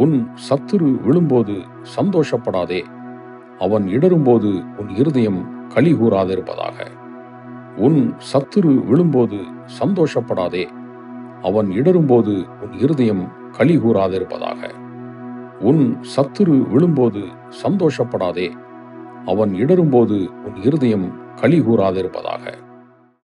உன் சத்துரு விழும்போது சந்தோஷப்படாதே. அவன் இடரும்போது உன் இருதயம் களி கூறாதிருப்பதாக உன் சத்துரு விழும்போது சந்தோஷப்படாதே. அவன் இடரும்போது உன் இருதயம் களி கூறாதிருப்பதாக உன் சத்துரு விழும்போது சந்தோஷப்படாதே. அவன் இடரும்போது உன் இருதயம் களி கூறாதிருப்பதாக